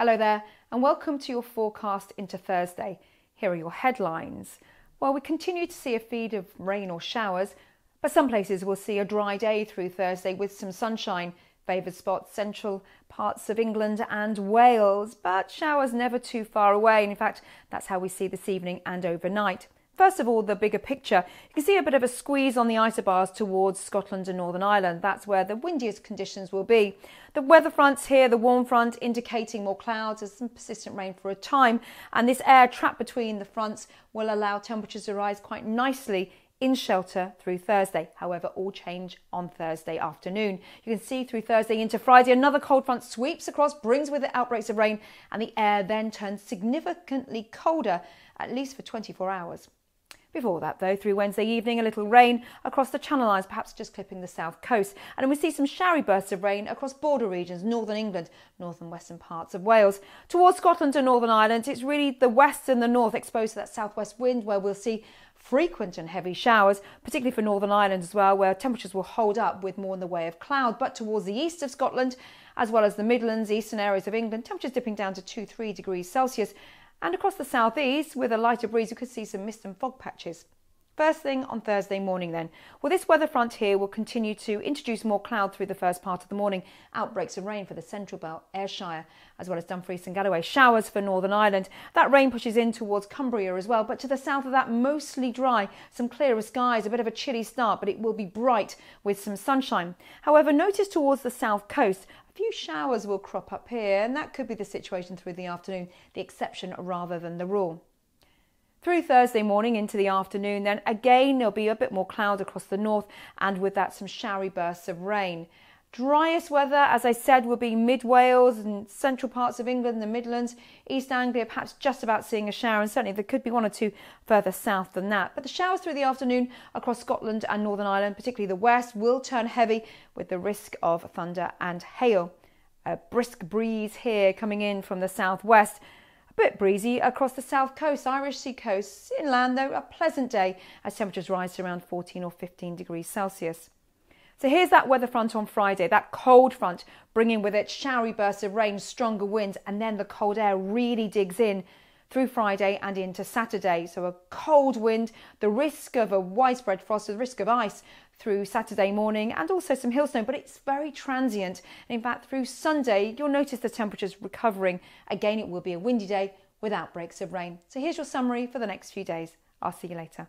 Hello there, and welcome to your forecast into Thursday. Here are your headlines. Well, we continue to see a feed of rain or showers, but some places will see a dry day through Thursday with some sunshine. Favoured spots central parts of England and Wales, but showers never too far away. And in fact, that's how we see this evening and overnight. First of all, the bigger picture. You can see a bit of a squeeze on the isobars towards Scotland and Northern Ireland. That's where the windiest conditions will be. The weather fronts here, the warm front indicating more clouds and some persistent rain for a time. And this air trapped between the fronts will allow temperatures to rise quite nicely in shelter through Thursday. However, all change on Thursday afternoon. You can see through Thursday into Friday, another cold front sweeps across, brings with it outbreaks of rain, and the air then turns significantly colder, at least for 24 hours. Before that, though, through Wednesday evening, a little rain across the Channel Islands, perhaps just clipping the south coast. And we see some showery bursts of rain across border regions, northern England, north and western parts of Wales. Towards Scotland and Northern Ireland, it's really the west and the north exposed to that southwest wind where we'll see frequent and heavy showers, particularly for Northern Ireland as well, where temperatures will hold up with more in the way of cloud. But towards the east of Scotland, as well as the Midlands, eastern areas of England, temperatures dipping down to 2 3 degrees Celsius. And across the southeast, with a lighter breeze, you could see some mist and fog patches. First thing on Thursday morning, then. Well, this weather front here will continue to introduce more cloud through the first part of the morning. Outbreaks of rain for the central belt, Ayrshire, as well as Dumfries and Galloway. Showers for Northern Ireland. That rain pushes in towards Cumbria as well, but to the south of that, mostly dry. Some clearer skies, a bit of a chilly start, but it will be bright with some sunshine. However, notice towards the south coast, a few showers will crop up here, and that could be the situation through the afternoon, the exception rather than the rule. Through Thursday morning into the afternoon, then again there'll be a bit more cloud across the north, and with that, some showery bursts of rain. Driest weather, as I said, will be mid Wales and central parts of England, the Midlands, East Anglia, perhaps just about seeing a shower, and certainly there could be one or two further south than that. But the showers through the afternoon across Scotland and Northern Ireland, particularly the west, will turn heavy with the risk of thunder and hail. A brisk breeze here coming in from the southwest bit breezy across the south coast, Irish Sea coast. Inland, though, a pleasant day as temperatures rise to around 14 or 15 degrees Celsius. So here's that weather front on Friday, that cold front bringing with it showery bursts of rain, stronger winds, and then the cold air really digs in through Friday and into Saturday. So a cold wind, the risk of a widespread frost, the risk of ice through Saturday morning and also some hill snow, but it's very transient. And in fact, through Sunday, you'll notice the temperatures recovering. Again, it will be a windy day with outbreaks of rain. So here's your summary for the next few days. I'll see you later.